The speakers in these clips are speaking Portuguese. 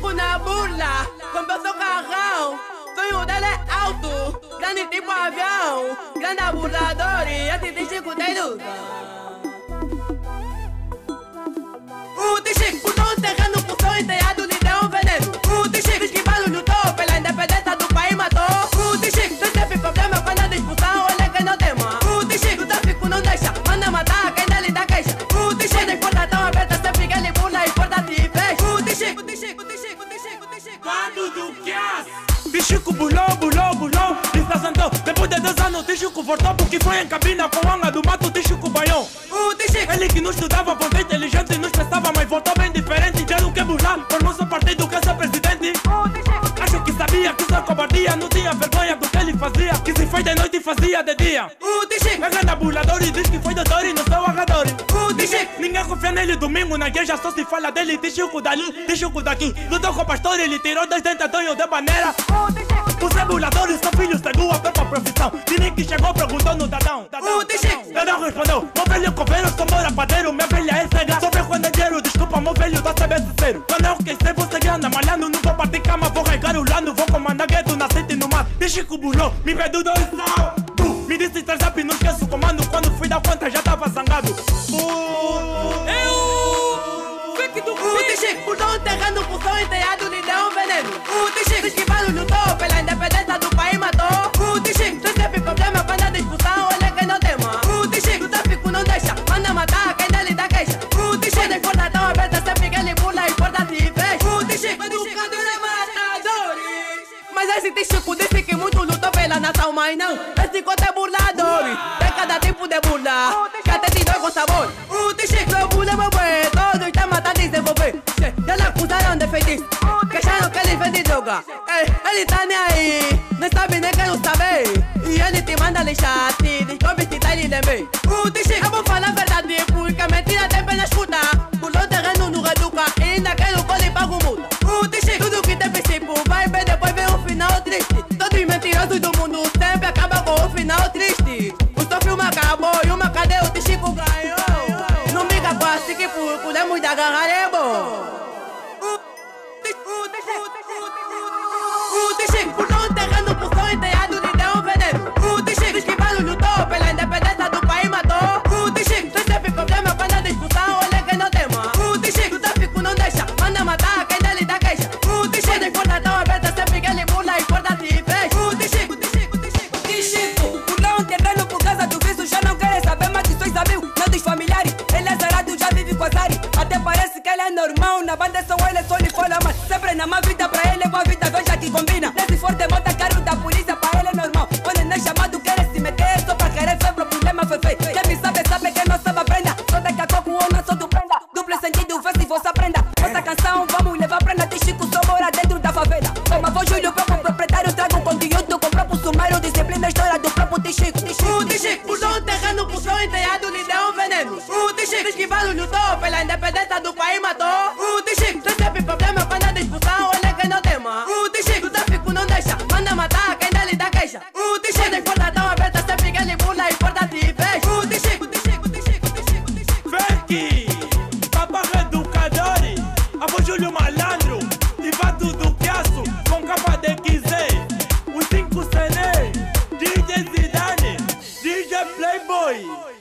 do chico na burla, comprou seu carrão. Sonho dela é alto, grande tipo avião. Grande burlador e esse te chico tem bulou, bulou, bulou. Lista sentou, depois de 10 anos Tichico voltou porque foi em cabina Com anga do mato, Tichico banhou O te chico, Ele que não estudava por ser inteligente Não expressava, mas voltou bem diferente. Já não quer burlar, por nosso partido quer ser presidente. Acho que sabia que sua covardia Não tinha vergonha do que ele fazia. Que se foi de noite e fazia de dia. O te chico, É grande burlador e diz que foi doutor e não sou agador. O te chico. Ninguém confia nele domingo na igreja Só se fala dele, tem chico dali, tem chico daqui. Lutou com o pastor, ele tirou dois dentes Tonho de maneira Os emuladores são filhos da rua, própria profissão Dini que chegou perguntou no Dadão O te chico, Dadão respondeu, meu velho coveiro, sou mora padeiro Minha velha é cega, sou quando é dinheiro Desculpa, meu velho, tô sabendo sincero Quando eu esquecer, vou seguir anda malhando Não vou partir cama, vou regar o lano Vou comandar gueto na city no mar De Chico burlou, me pediu dois sal Me disse três zap, não esqueço o comando Quando fui dar conta, já tava zangado. Eu. Fique do O te chico, por um terreno, por seu enteado, lhe deu um veneno. O chico, esquivado Esse chico disse que muito lutou pela nação, mas não. Esse conto é burlador. Tem cada tipo de burla, que até te dói com sabor. O te chico, meu burla, meu bem, todos estão matando desenvolver. Já lhe acusaram de feitiço, que acharam que ele vende droga. Ele tá nem aí, não sabe nem quer não saber. E ele te manda lixar, te descobre se tá lhe lembrei. O te chico, eu vou falar podemos vida pra ele é boa vida Veja que combina. Nesse forte mota caro da polícia Pra ele é normal não é chamado quer se meter. Só pra querer ver pro problema foi Quem me sabe, sabe quem não sabe aprenda. Só daqui a pouco ou não sou do prenda. Duplo sentido, vê se você aprenda. Essa canção vamos levar prenda. De Chico só mora dentro da favela. Como avô Júlio, próprio proprietário Trago conteúdo com próprio sumário Disciplina, história do próprio Tichico O te chico, por um terreno, por seu enteado, lhe deu um veneno. O te chico, esquivado lutou pela independência do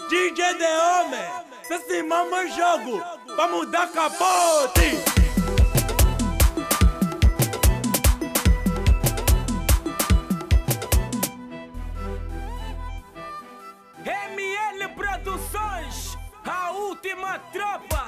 DJ De Homem, se se mama jogo, vamos dar capote. tropa!